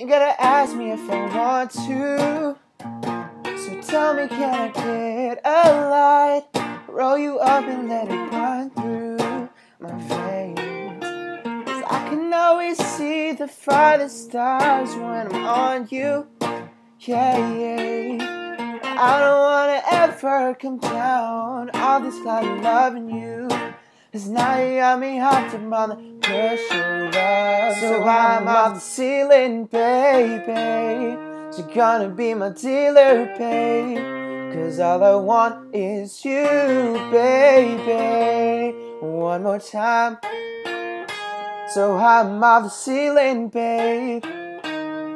Ain't gotta ask me if I want to. So tell me, can I get a light? Roll you up and let it run through my veins. Cause I can always see the farthest stars when I'm on you. Yeah, yeah. I don't wanna ever come down. All this cloud of loving you. Cause now you got me hopped up on the pusher love. So I'm off the ceiling, baby. So gonna be my dealer, babe. Cause all I want is you, baby. One more time. So I'm off the ceiling, babe.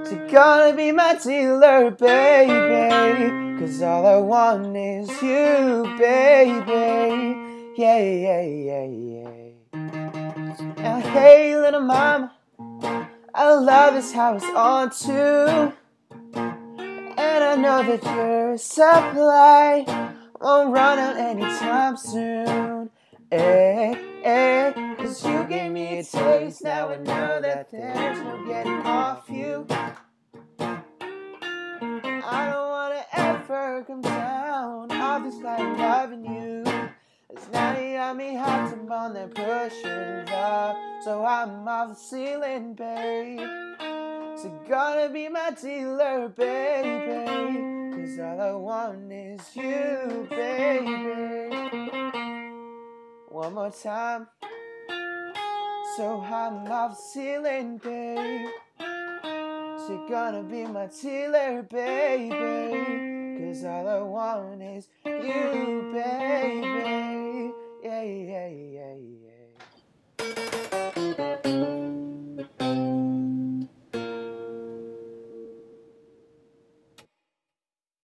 So gonna be my dealer, baby. Cause all I want is you, baby. Yeah, yeah, yeah, yeah. Now, hey, little mama, I love is how it's on too. And I know that your supply won't run out anytime soon. Eh, eh, cause you gave me a taste, now I know that there's no getting off you. I don't wanna ever come down off just line loving you. Now you got me hot up on that pushing love. So I'm off the ceiling, babe. So gonna be my dealer, baby. Cause all I want is you, baby. One more time. So I'm off the ceiling, babe. So gonna be my dealer, baby. Cause all I want is you, baby.